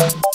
Bye.